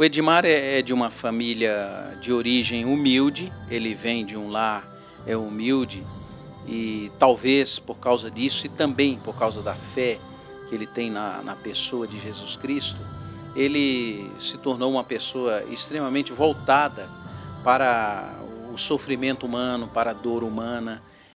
O Edmar é, é, de uma família de origem humilde, ele vem de um lar é humilde e talvez por causa disso e também por causa da fé que ele tem na, na pessoa de Jesus Cristo, ele se tornou uma pessoa extremamente voltada para o sofrimento humano, para a dor humana